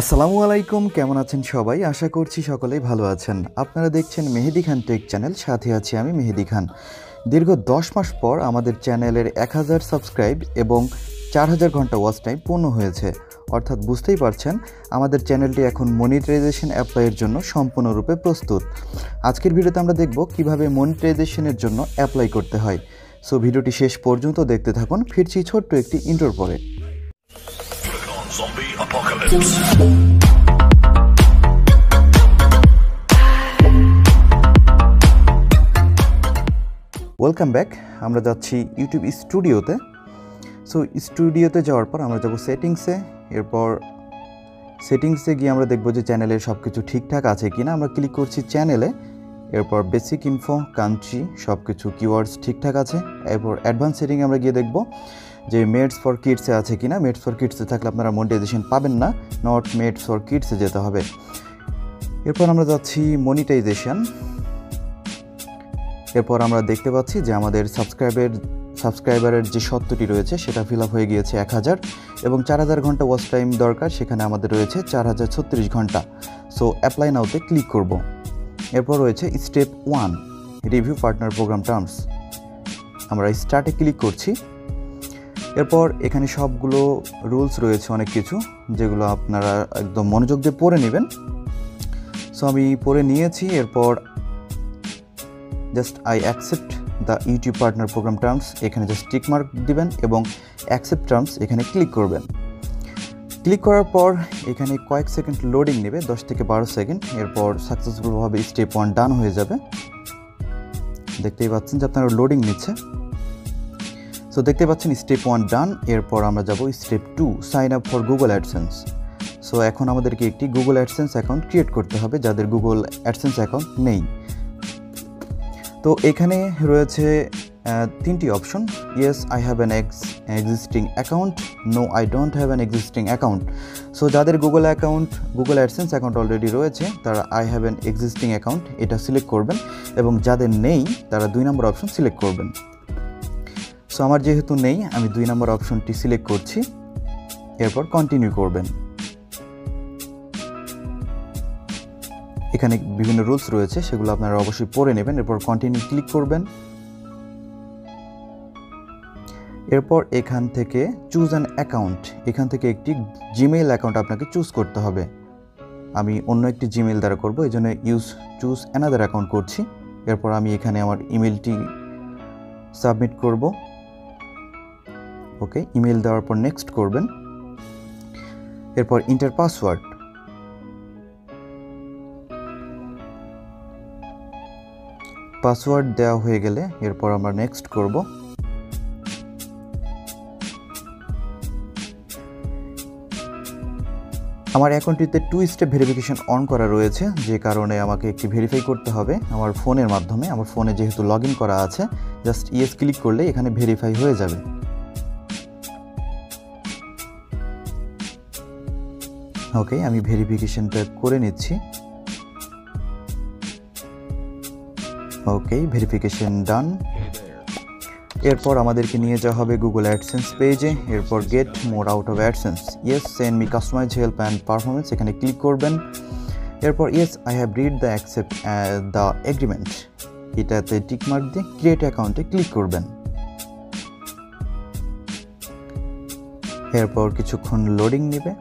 আসসালামু আলাইকুম, কেমন আছেন সবাই? আশা করছি সকলেই ভালো আছেন। আপনারা দেখছেন মেহেদি খান টেক চ্যানেল, সাথে আছি আমি মেহেদি খান। দীর্ঘ দশ মাস পর আমাদের চ্যানেলের এক হাজার সাবস্ক্রাইব এবং চার হাজার ঘণ্টা ওয়াচ টাইম পূর্ণ হয়েছে। অর্থাৎ বুঝতেই পারছেন, আমাদের চ্যানেলটি এখন মনিটাইজেশন অ্যাপ্লাইয়ের জন্য সম্পূর্ণরূপে প্রস্তুত। আজকের ভিডিওতে আমরা দেখব কীভাবে মনিটাইজেশনের জন্য অ্যাপ্লাই করতে হয়। সো ভিডিওটি শেষ পর্যন্ত দেখতে থাকুন, ফিরছি ছোট্ট একটি ইন্টোর পরে। ওয়েলকাম ব্যাক আমরা যাচ্ছি ইউটিউব স্টুডিওতে সো স্টুডিওতে যাওয়ার পর আমরা যাব সেটিংসে এরপর সেটিংসে গিয়ে আমরা দেখব যে চ্যানেলের সব কিছু ঠিকঠাক আছে কি না আমরা ক্লিক করছি চ্যানেলে এরপর বেসিক ইনফো কান্ট্রি সব কিছু কিওয়ার্ডস ঠিকঠাক আছে। এরপর অ্যাডভান্স সেটিং আমরা গিয়ে দেখব। যে মেডস ফর কিডসে আছে কি না মেডস ফর কিডসে থাকলে আপনারা মনিটাইজেশন পাবেন না নট মেডস ফর কিডসে যেতে হবে। এরপর আমরা যাচ্ছি মনিটাইজেশন এরপর আমরা দেখতে পাচ্ছি যে আমাদের সাবস্ক্রাইবের সাবস্ক্রাইবারের যে সত্যটি রয়েছে, সেটা ফিল হয়ে গিয়েছে এক হাজার এবং চার হাজার ঘণ্টা ওয়াচ টাইম দরকার, সেখানে আমাদের রয়েছে চার হাজার ছত্রিশ ঘণ্টা। সো অ্যাপ্লাই নাওতে ক্লিক করব। এরপর রয়েছে step one review partner program terms আমরা স্টার্টে ক্লিক করছি। এরপর এখানে সবগুলো রুলস রয়েছে অনেক কিছু, যেগুলো আপনারা একদম মনোযোগ দিয়ে পড়ে নেবেন। সো আমি পড়ে নিয়েছি, এরপর just I accept the YouTube partner program terms এখানে জাস্ট টিক মার্ক দিবেন এবং অ্যাকসেপ্ট টার্মস এখানে ক্লিক করবেন। ক্লিক করার পর এখানে কয়েক সেকেন্ড লোডিং নেবে, দশ থেকে বারো সেকেন্ড এরপর সাকসেসফুলভাবে স্টেপ ওয়ান ডান হয়ে যাবে। দেখতেই পাচ্ছেন যে আপনারা লোডিং নিচ্ছে। সো দেখতে পাচ্ছেন স্টেপ ওয়ান ডান এরপর আমরা যাব step two sign up for Google AdSense so এখন আমাদেরকে একটি গুগল অ্যাডসেন্স অ্যাকাউন্ট ক্রিয়েট করতে হবে, যাদের গুগল অ্যাডসেন্স অ্যাকাউন্ট নেই। তো, এখানে রয়েছে তিনটি option yes I have an ex existing account no I don't have an existing account so যাদের Google account Google AdSense account already রয়েছে, তারা I have an existing account এটা সিলেক্ট করবেন। এবং যাদের নেই, তারা দুই নম্বর অপশন সিলেক্ট করবেন। সো আমার যেহেতু নেই, আমি দুই নম্বর অপশনটি সিলেক্ট করছি। এরপর কন্টিনিউ করবেন। এখানে বিভিন্ন রুলস রয়েছে, সেগুলো আপনারা অবশ্যই পড়ে নেবেন, এরপর কন্টিনিউ ক্লিক করবেন। এরপর এখান থেকে চুজ অ্যান অ্যাকাউন্ট এখান থেকে একটি জিমেইল অ্যাকাউন্ট আপনাকে চুজ করতে হবে। আমি অন্য একটি জিমেইল দ্বারা করব, এই জন্য ইউজ চুজ অ্যানাদার অ্যাকাউন্ট করছি। এরপর আমি এখানে আমার ইমেলটি সাবমিট করব। ওকে ইমেল দেওয়ার পর নেক্সট করবেন। এরপর ইন্টার পাসওয়ার্ড পাসওয়ার্ড দেওয়া হয়ে গেলে এরপর আমরা নেক্সট করব। আমার অ্যাকাউন্টটিতে টু স্টেপ ভেরিফিকেশন অন করা রয়েছে, যে কারণে আমাকে একটি ভেরিফাই করতে হবে আমার ফোনের মাধ্যমে। আমার ফোনে যেহেতু লগ করা আছে জাস্ট ইয়েস ক্লিক করলে এখানে ভেরিফাই হয়ে যাবে। ওকে আমি ভেরিফিকেশনটা করে নিচ্ছি। ওকে ভেরিফিকেশন ডান এরপর আমাদেরকে নিয়ে যাওয়া হবে গুগল অ্যাডসেন্স পেজে এরপর get more out of AdSense yes send me customize help and performance এখানে ক্লিক করবেন। এরপর yes I have read the accept the agreement এটাতে টিক টিকমার্ক দিয়ে ক্রিয়েট অ্যাকাউন্টে ক্লিক করবেন। এরপর কিছুক্ষণ লোডিং নেবে।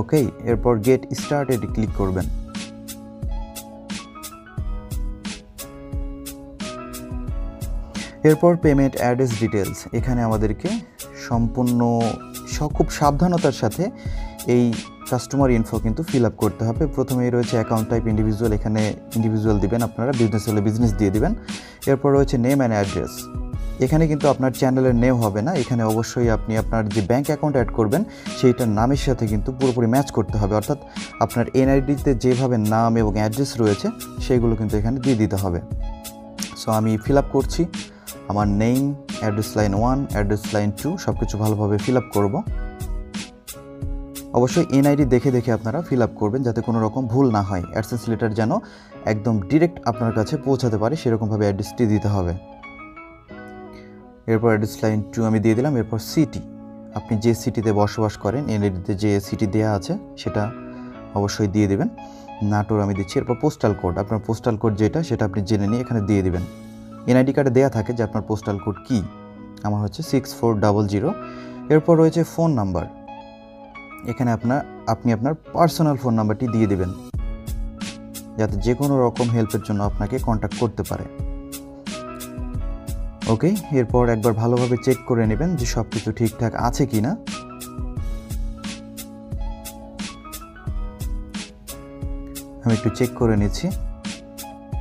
ওকে এরপর গেট স্টার্টেড ক্লিক করবেন। এরপর পেমেন্ট অ্যাড্রেস ডিটেলস এখানে আমাদেরকে সম্পূর্ণ খুব সাবধানতার সাথে এই কাস্টমার ইনফো কিন্তু ফিল আপ করতে হবে। প্রথমেই রয়েছে অ্যাকাউন্ট টাইপ ইন্ডিভিজুয়াল এখানে ইন্ডিভিজুয়াল দিবেন আপনারা বিজনেস হলে বিজনেস দিয়ে দিবেন। এরপর রয়েছে নেম অ্যান্ড অ্যাড্রেস এখানে কিন্তু আপনার চ্যানেলের নেম হবে না। এখানে অবশ্যই আপনি আপনার যে ব্যাঙ্ক অ্যাকাউন্ট অ্যাড করবেন, সেইটার নামের সাথে কিন্তু পুরোপুরি ম্যাচ করতে হবে। অর্থাৎ আপনার এনআইডিতে যেভাবে নাম এবং অ্যাড্রেস রয়েছে সেইগুলো কিন্তু এখানে দিয়ে দিতে হবে। সো আমি ফিল আপ করছি। আমার name address line one address line two সব কিছু ভালোভাবে ফিল আপ করব। অবশ্যই এনআইডি দেখে দেখে আপনারা ফিল আপ করবেন, যাতে কোনো রকম ভুল না হয়। অ্যাডসেন্স লেটার যেন একদম ডিরেক্ট আপনার কাছে পৌঁছাতে পারে, সেরকমভাবে অ্যাড্রেসটি দিতে হবে। এরপর অ্যাড্রেস লাইন টু আমি দিয়ে দিলাম, এরপর সিটি আপনি যে সিটিতে বসবাস করেন এনআইডিতে যে সিটি দেওয়া আছে, সেটা অবশ্যই দিয়ে দেবেন। নাটোর আমি দিচ্ছি, এরপর পোস্টাল কোড আপনার পোস্টাল কোড যেটা, সেটা আপনি জেনে নিয়ে এখানে দিয়ে দিবেন। এনআইডি কার্ডে দেওয়া থাকে যে আপনার পোস্টাল কোড কী। আমার হচ্ছে সিক্স ফোর ডাবল জিরো এরপর রয়েছে ফোন নাম্বার এখানে আপনার, আপনি আপনার পার্সোনাল ফোন নাম্বারটি দিয়ে দেবেন। যাতে যে কোনো রকম হেল্পের জন্য আপনাকে কন্ট্যাক্ট করতে পারে। ওকে, এরপর একবার ভালোভাবে চেক করে নেবেন যে সব কিছু ঠিকঠাক আছে কি না আমি একটু চেক করে নিচ্ছি,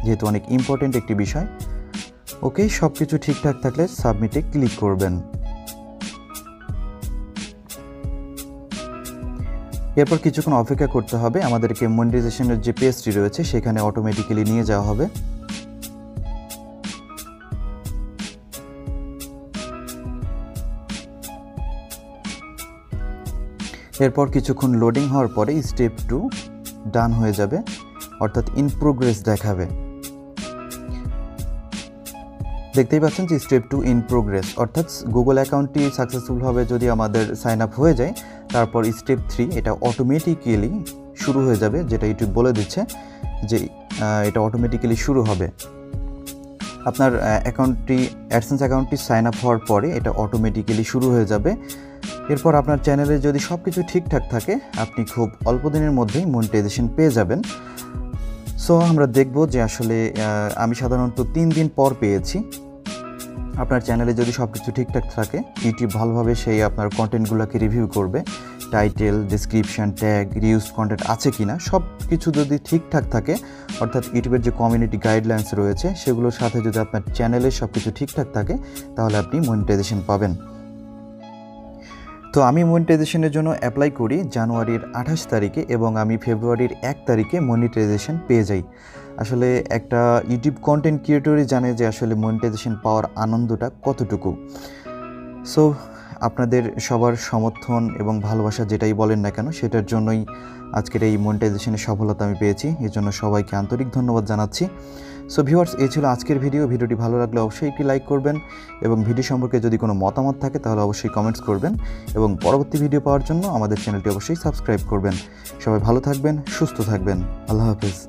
যেহেতু অনেক ইম্পর্টেন্ট একটি বিষয়। ওকে সব কিছু ঠিকঠাক থাকলে সাবমিটে ক্লিক করবেন। এরপর কিছুক্ষণ অপেক্ষা করতে হবে, আমাদেরকে মনিটাইজেশনের যে পেজটি রয়েছে, সেখানে অটোমেটিক্যালি নিয়ে যাওয়া হবে। এরপর কিছুক্ষণ লোডিং হওয়ার পরে স্টেপ টু ডান হয়ে যাবে, অর্থাৎ ইন প্রোগ্রেস দেখাবে। দেখতেই পাচ্ছেন যে স্টেপ টু ইন প্রোগ্রেস অর্থাৎ গুগল অ্যাকাউন্টটি সাকসেসফুলভাবে যদি আমাদের সাইন আপ হয়ে যায়, তারপর স্টেপ থ্রি এটা অটোমেটিক্যালি শুরু হয়ে যাবে, যেটা ইউটিউব বলে দিচ্ছে যে এটা অটোমেটিক্যালি শুরু হবে। আপনার অ্যাকাউন্টটি অ্যাডসেন্স অ্যাকাউন্টটি সাইন আপ হওয়ার পরে এটা অটোমেটিক্যালি শুরু হয়ে যাবে। এরপর আপনার চ্যানেলে যদি সব কিছু ঠিকঠাক থাকে, আপনি খুব অল্প দিনের মধ্যেই মনিটাইজেশন পেয়ে যাবেন। সো আমরা দেখব যে আসলে আমি সাধারণত তিন দিন পর পেয়েছি। আপনার চ্যানেলে যদি সব কিছু ঠিকঠাক থাকে ইউটিউব ভালোভাবে সেই আপনার কন্টেন্টগুলোকে রিভিউ করবে। Title description tag reuse content আছে কি না সব কিছু যদি ঠিকঠাক থাকে, অর্থাৎ ইউটিউবের যে কমিউনিটি গাইডলাইন্স রয়েছে, সেগুলোর সাথে যদি আপনার চ্যানেলে সব কিছু ঠিকঠাক থাকে, তাহলে আপনি মনিটাইজেশন পাবেন। তো আমি মনিটাইজেশনের জন্য অ্যাপ্লাই করি জানুয়ারির আঠাশ তারিখে এবং আমি ফেব্রুয়ারির এক তারিখে মনিটাইজেশন পেয়ে যাই। আসলে একটা ইউটিউব কন্টেন্ট ক্রিয়েটরই জানে যে আসলে মনিটাইজেশন পাওয়ার আনন্দটা কতটুকু। সো আপনাদের সবার সমর্থন এবং ভালোবাসা যেটাই বলেন না কেন, সেটার জন্যই আজকের এই মনিটাইজেশনের সফলতা আমি পেয়েছি। এই জন্য সবাইকে আন্তরিক ধন্যবাদ জানাচ্ছি। সো ভিউয়ার্স এই ছিল আজকের ভিডিও ভিডিওটি ভালো লাগলে অবশ্যই একটি লাইক করবেন এবং ভিডিও সম্পর্কে যদি কোনো মতামত থাকে, তাহলে অবশ্যই কমেন্টস করবেন এবং পরবর্তী ভিডিও পাওয়ার জন্য আমাদের চ্যানেলটি অবশ্যই সাবস্ক্রাইব করবেন। সবাই ভালো থাকবেন, সুস্থ থাকবেন। আল্লাহ হাফিজ।